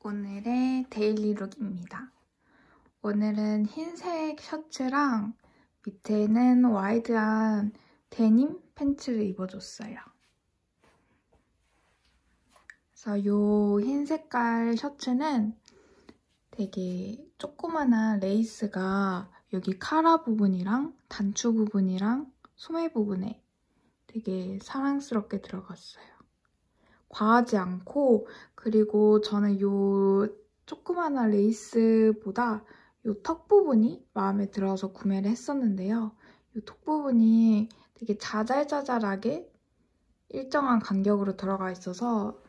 오늘의 daily look입니다. 오늘은 흰색 셔츠랑 밑에는 wide한 데님 팬츠를 입어줬어요. 그래서 이 흰 색깔 셔츠는 되게 조그만한 레이스가 여기 카라 부분이랑 단추 부분이랑 소매 부분에 되게 사랑스럽게 들어갔어요. 과하지 않고 그리고 저는 이 조그만한 레이스보다 이턱 부분이 마음에 들어서 구매를 했었는데요. 이턱 부분이 되게 자잘자잘하게 일정한 간격으로 들어가 있어서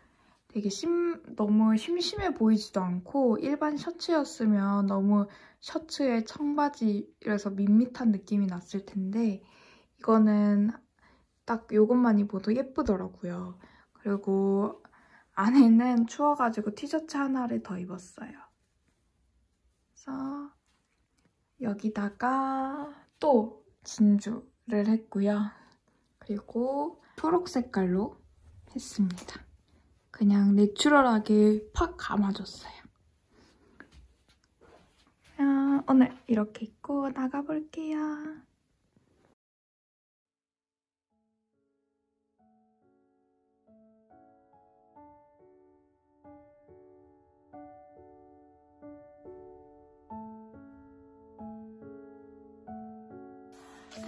되게 심, 너무 심심해 보이지도 않고 일반 셔츠였으면 너무 셔츠에 청바지라서 밋밋한 느낌이 났을 텐데 이거는 딱 이것만 입어도 예쁘더라고요. 그리고 안에는 추워가지고 티셔츠 하나를 더 입었어요. 그래서 여기다가 또 진주를 했고요. 그리고 초록 색깔로 했습니다. 그냥 내추럴하게 팍 감아줬어요. 아, 오늘 이렇게 입고 나가볼게요.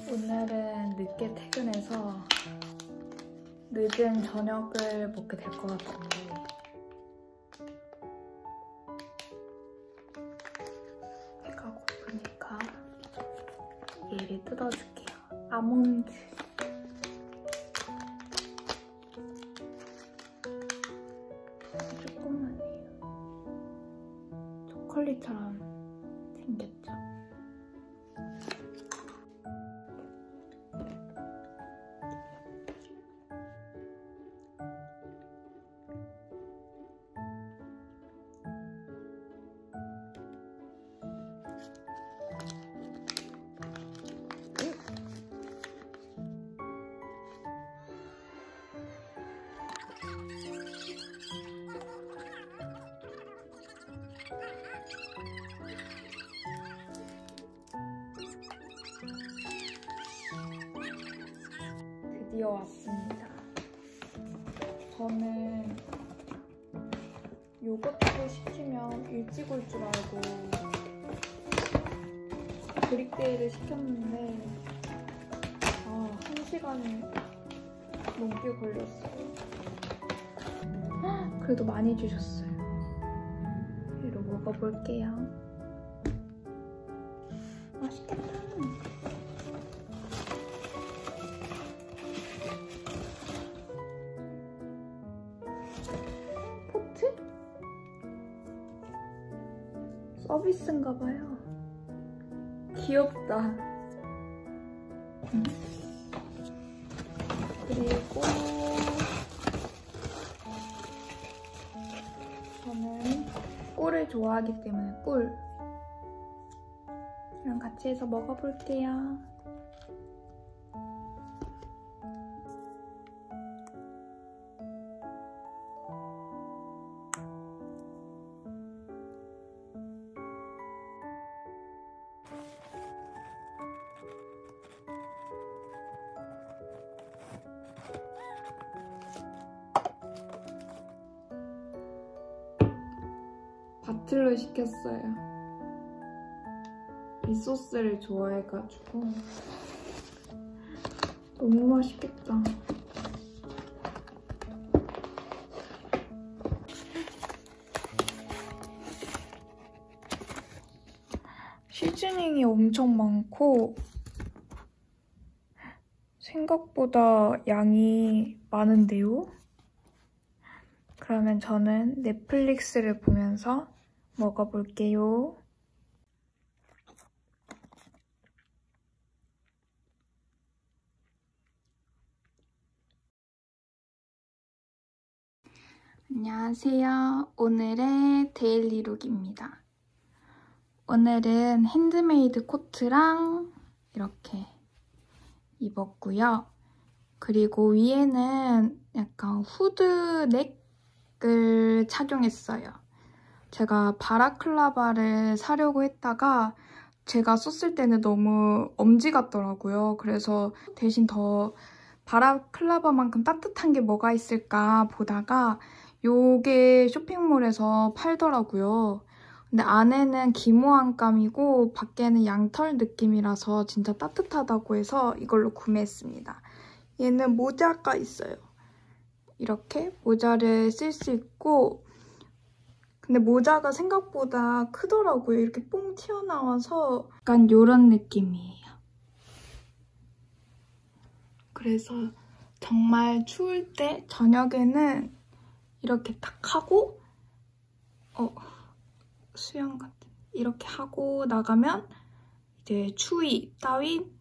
오늘은 늦게 퇴근해서 늦은 저녁을 먹게 될 것 같은데 배가 고프니까 얘를 뜯어줄게요. 아몬드 조금만 해요. 초콜릿처럼 드디어 왔습니다. 저는 요거트 시키면 일찍 올 줄 알고 브릭데이를 시켰는데 아, 한 시간이 넘게 걸렸어요. 헉, 그래도 많이 주셨어요. 이로 먹어볼게요. 포트? 서비스인가 봐요. 귀엽다. 음. 그리고 저는 꿀을 좋아하기 때문에 꿀 이랑 같이 해서 먹어볼게요. 바틀로 시켰어요. 이 소스를 좋아해가지고 너무 맛있겠다. 시즈닝이 엄청 많고 생각보다 양이 많은데요? 그러면 저는 넷플릭스를 보면서 먹어볼게요. 안녕하세요. 오늘의 daily look입니다. 오늘은 핸드메이드 코트랑 이렇게 입었고요. 그리고 위에는 약간 후드 넥을 착용했어요. 제가 바라클라바를 사려고 했다가 제가 썼을 때는 너무 엄지 같더라고요. 그래서 대신 더 바라클라바만큼 따뜻한 게 뭐가 있을까 보다가 요게 쇼핑몰에서 팔더라고요. 근데 안에는 기모안감이고 밖에는 양털 느낌이라서 진짜 따뜻하다고 해서 이걸로 구매했습니다. 얘는 모자가 있어요. 이렇게 모자를 쓸 수 있고 근데 모자가 생각보다 크더라고요. 이렇게 뽕 튀어나와서 약간 이런 느낌이에요. 그래서 정말 추울 때 저녁에는 이렇게 딱 하고 어 수영 같은 이렇게 하고 나가면 이제 추위 따윈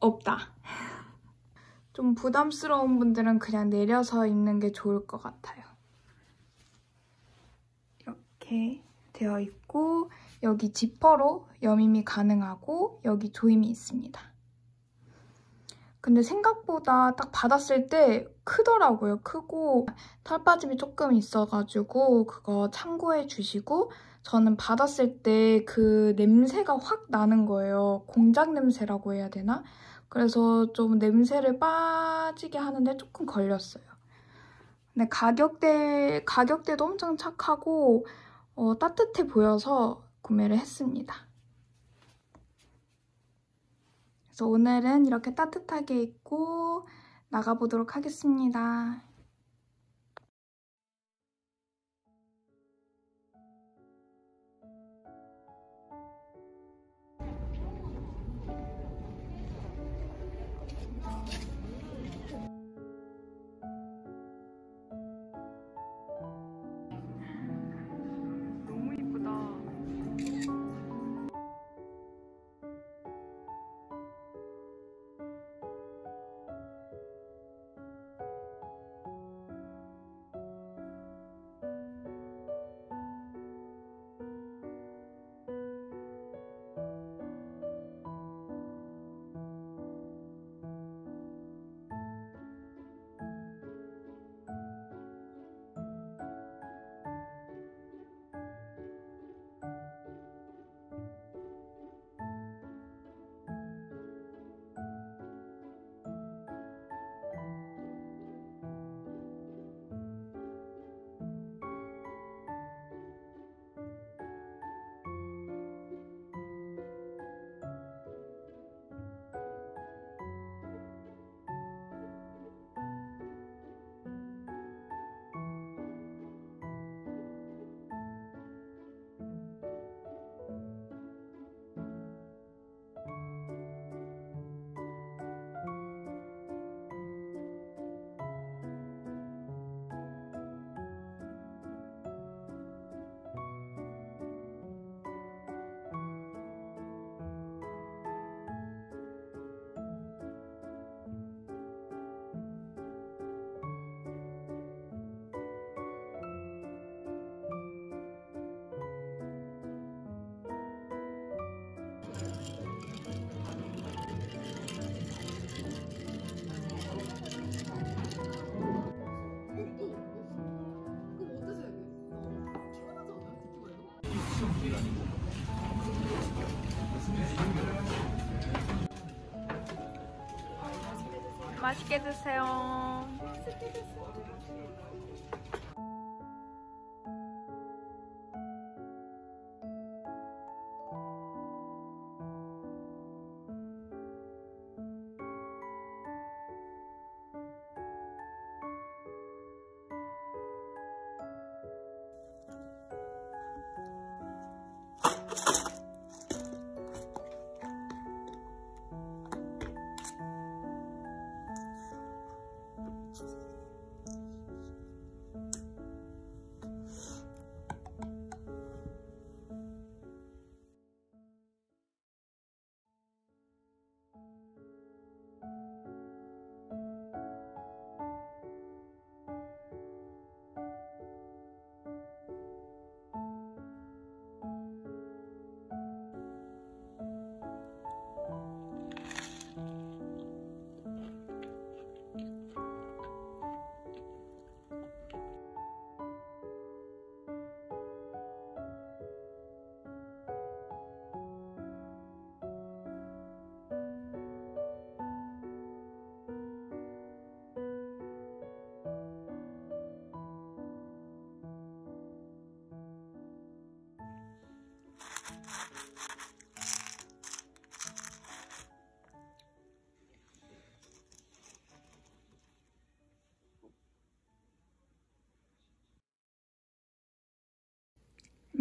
없다. 좀 부담스러운 분들은 그냥 내려서 입는 게 좋을 것 같아요. 이렇게 되어 있고 여기 지퍼로 여밈이 가능하고 여기 조임이 있습니다. 근데 생각보다 딱 받았을 때 크더라고요. 크고 털 빠짐이 조금 있어가지고 그거 참고해 주시고 저는 받았을 때 그 냄새가 확 나는 거예요. 공장 냄새라고 해야 되나? 그래서 좀 냄새를 빠지게 하는데 조금 걸렸어요. 근데 가격대, 가격대도 엄청 착하고 어, 따뜻해 보여서 구매를 했습니다. 그래서 오늘은 이렇게 따뜻하게 입고 나가보도록 하겠습니다. 맛있게 드세요.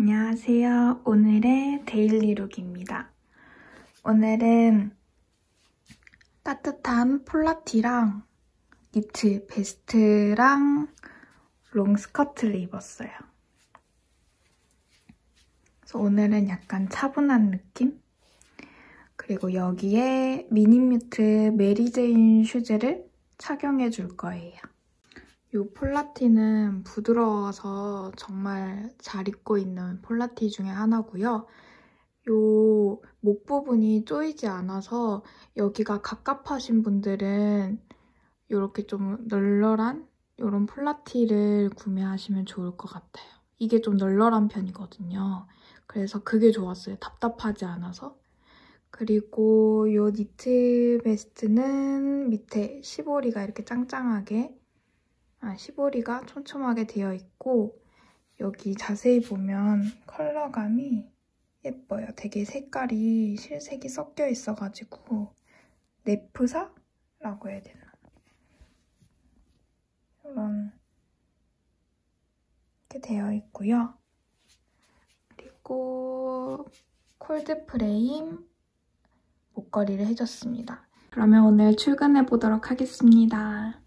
안녕하세요. 오늘의 daily look입니다. 오늘은 따뜻한 폴라티랑 니트 베스트랑 롱 스커트를 입었어요. 그래서 오늘은 약간 차분한 느낌? 그리고 여기에 미니뮤트 메리제인 슈즈를 착용해 줄 거예요. 이 폴라티는 부드러워서 정말 잘 입고 있는 폴라티 중에 하나고요. 이목 부분이 조이지 않아서 여기가 갑갑하신 분들은 이렇게 좀 널널한 이런 폴라티를 구매하시면 좋을 것 같아요. 이게 좀 널널한 편이거든요. 그래서 그게 좋았어요. 답답하지 않아서. 그리고 이 니트 베스트는 밑에 시보리가 이렇게 짱짱하게 아, 시보리가 촘촘하게 되어 있고 여기 자세히 보면 컬러감이 예뻐요. 되게 색깔이 실색이 섞여 있어가지고 네프사라고 해야 되나? 이런 이렇게 되어 있고요. 그리고 콜드 프레임 목걸이를 해줬습니다. 그러면 오늘 출근해 보도록 하겠습니다.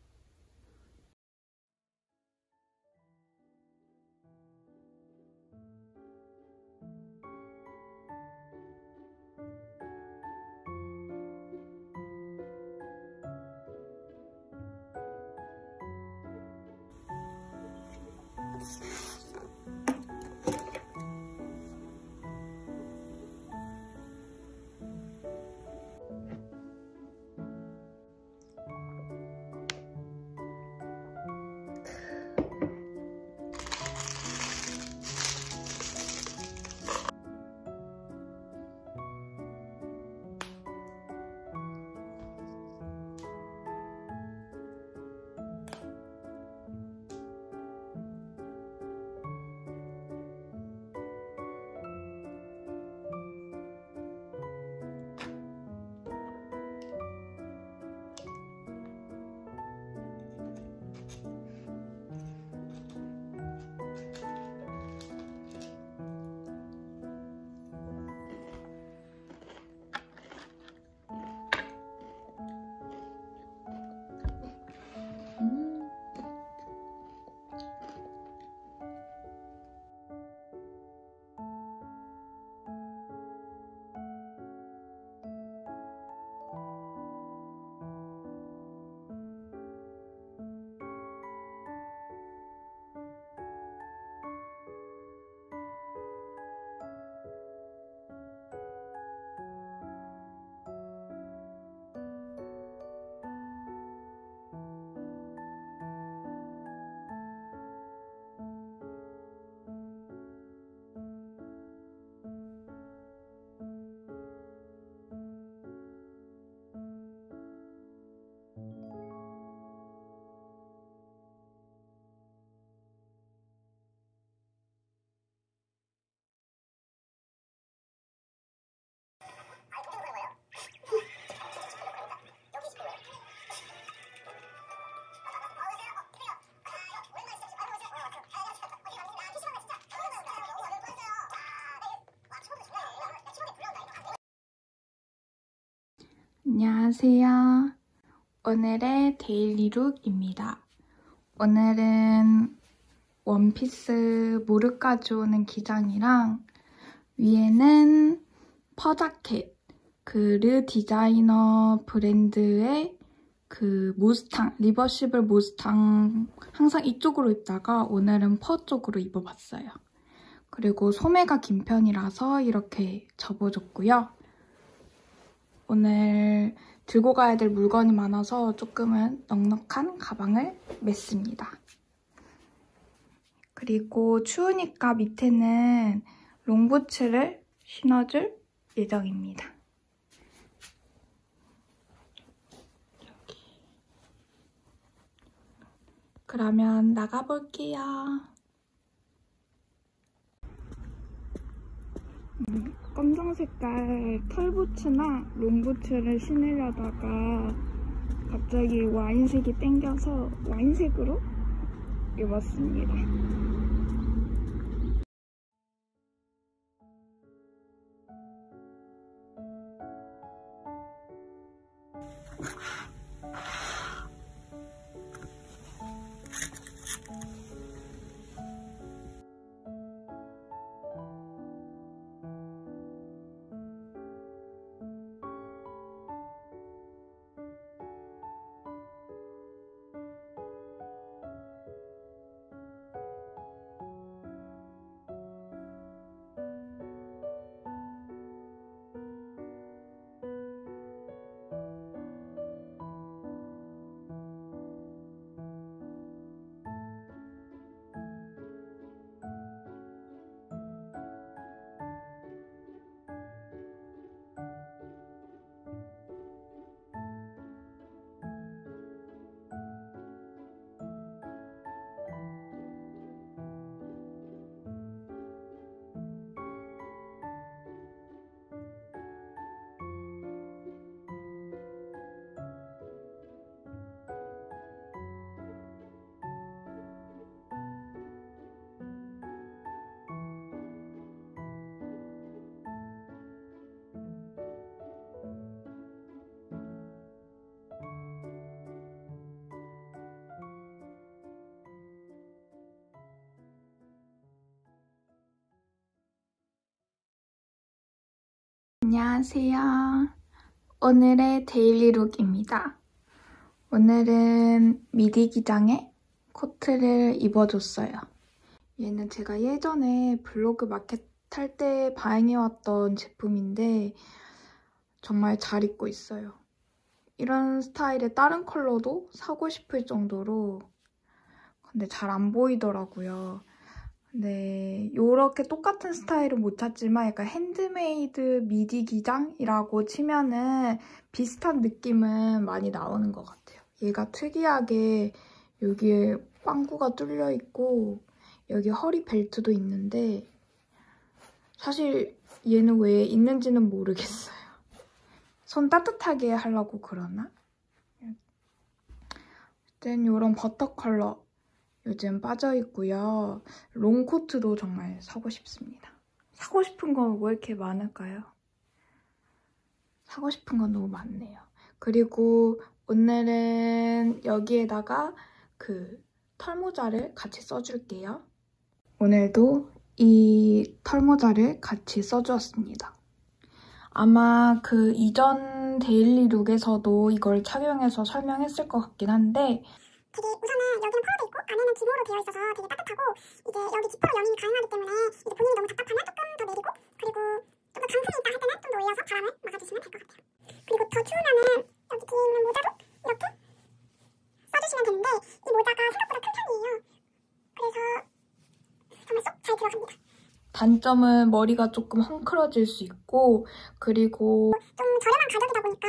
안녕하세요. 오늘의 daily look입니다. 오늘은 원피스 무릎까지 오는 기장이랑 위에는 fur자켓 그 르 디자이너 브랜드의 그 모스탕, reversible 모스탕 항상 이쪽으로 입다가 오늘은 fur 쪽으로 입어봤어요. 그리고 소매가 긴 편이라서 이렇게 접어줬고요. 오늘 들고 가야 될 물건이 많아서 조금은 넉넉한 가방을 맸습니다. 그리고 추우니까 밑에는 롱부츠를 신어줄 예정입니다. 그러면 나가볼게요. 음. 검정 색깔 털부츠나 롱부츠를 신으려다가 갑자기 와인색이 땡겨서 와인색으로 입었습니다. 안녕하세요. 오늘의 데일리룩입니다. 오늘은 미디 기장에 코트를 입어줬어요. 얘는 제가 예전에 블로그 마켓 할때 바행해왔던 제품인데 정말 잘 입고 있어요. 이런 스타일의 다른 컬러도 사고 싶을 정도로 근데 잘 안 보이더라고요. 네, 이렇게 똑같은 스타일은 못 찾지만 약간 핸드메이드 미디 기장이라고 치면은 비슷한 느낌은 많이 나오는 것 같아요. 얘가 특이하게 여기에 빵구가 뚫려 있고 여기 허리 벨트도 있는데 사실 얘는 왜 있는지는 모르겠어요. 손 따뜻하게 하려고 그러나? 어쨌든 이런 버터 컬러 요즘 빠져있고요. 롱코트도 정말 사고 싶습니다. 사고 싶은 건 왜 이렇게 많을까요? 사고 싶은 건 너무 많네요. 그리고 오늘은 여기에다가 그 털모자를 같이 써줄게요. 오늘도 이 털모자를 같이 써주었습니다. 아마 그 이전 daily look에서도 이걸 착용해서 설명했을 것 같긴 한데 되게 우선은 여기는 펄도 있고 안에는 기모로 되어 있어서 되게 따뜻하고 이게 여기 지퍼로 연임이 가능하기 때문에 이제 본인이 너무 답답하면 조금 더 내리고 그리고 좀 더 강풍이 있다 할 때는 좀 더 올려서 바람을 막아주시면 될 것 같아요. 그리고 더 추우면은 여기 뒤에 있는 모자도 이렇게 써주시면 되는데 이 모자가 생각보다 큰 편이에요. 그래서 정말 쏙 잘 들어갑니다. 단점은 머리가 조금 헝클어질 수 있고 그리고 좀 저렴한 가격이다 보니까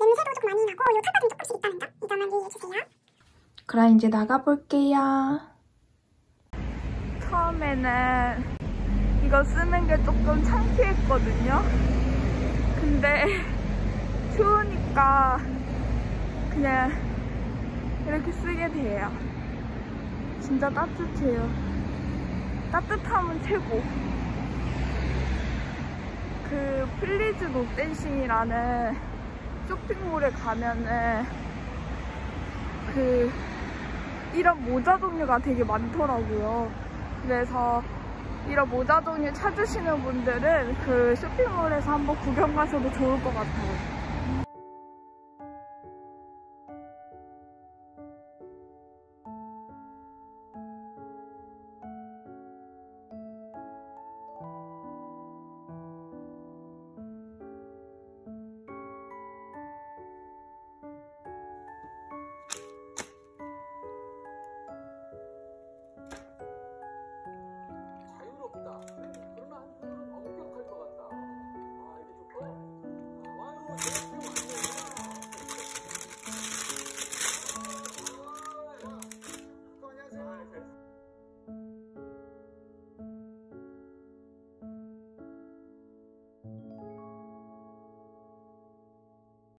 냄새도 조금 많이 나고 요 털바좀 조금씩 있다는 점 이 점은 유의해주세요. 그럼 이제 나가볼게요. 처음에는 이거 쓰는 게 조금 창피했거든요. 근데 추우니까 그냥 이렇게 쓰게 돼요. 진짜 따뜻해요. 따뜻함은 최고. 그 플리즈 롯댄싱이라는 쇼핑몰에 가면은 그 이런 모자 종류가 되게 많더라고요. 그래서 이런 모자 종류 찾으시는 분들은 그 쇼핑몰에서 한번 구경 가셔도 좋을 것 같아요.